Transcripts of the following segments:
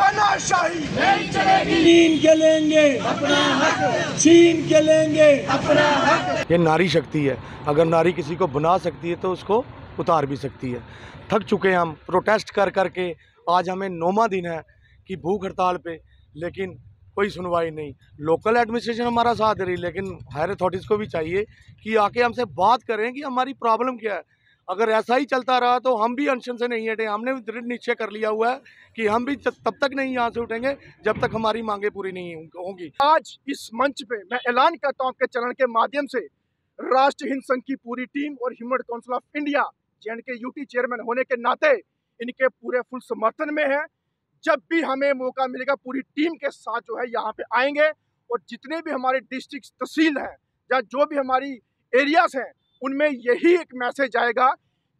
तानाशाही नहीं चलेगी। छीन के लेंगे। अपना हक। छीन के लेंगे। अपना हक। ये नारी शक्ति है। अगर नारी किसी को बना सकती है तो उसको उतार भी सकती है। थक चुके हैं हम। प्रोटेस्ट कर करके आज हमें नौमा दिन है कि भूख हड़ताल पे लेकिन कोई सुनवाई नहीं। लोकल एडमिनिस्ट्रेशन हमारा साथ दे रही लेकिन हायर अथॉरिटीज़ को भी चाहिए कि आके हमसे बात करें कि हमारी प्रॉब्लम क्या है। अगर ऐसा ही चलता रहा तो हम भी अनशन से नहीं हटे, हमने भी दृढ़ निश्चय कर लिया हुआ है कि हम भी तब तक नहीं यहाँ से उठेंगे, जब तक हमारी मांगे पूरी नहीं होंगी। आज इस मंच पे मैं ऐलान करता हूँ आपके चरण के माध्यम से, राष्ट्र हिंद संघ की पूरी टीम और human council of India, J K UT chairman होने के नाते इनके पूरे फुल समर्थन में है। जब भी हमें मौका मिलेगा, पूरी टीम के साथ जो है यहाँ पे आएँगे और जितने भी हमारे डिस्ट्रिक्ट तहसील हैं या जो भी हमारी एरियाज़ हैं उनमें यही एक मैसेज आएगा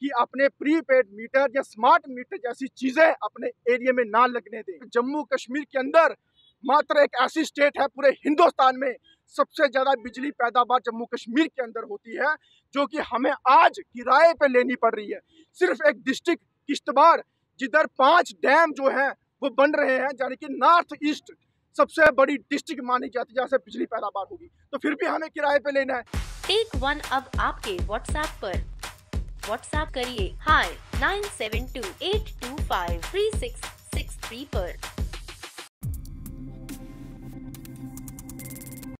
कि अपने प्रीपेड मीटर या स्मार्ट मीटर जैसी चीज़ें अपने एरिया में ना लगने दें। जम्मू कश्मीर के अंदर मात्र एक ऐसी स्टेट है पूरे हिंदुस्तान में, सबसे ज़्यादा बिजली पैदावार जम्मू कश्मीर के अंदर होती है, जो कि हमें आज किराए पे लेनी पड़ रही है। सिर्फ़ एक डिस्ट्रिक्ट, किश्तवाड़, जिधर पाँच डैम जो हैं, वो बन रहे हैं, यानी कि नॉर्थ ईस्ट सबसे बड़ी डिस्ट्रिक्ट मानी जाती है, जहाँ से बिजली पैदावार होगी। तो फिर भी हमें किराए पे लेना है। टेक वन अब आपके व्हाट्सएप पर। व्हाट्सएप करिए hi nine seven two eight two five three six six three पर।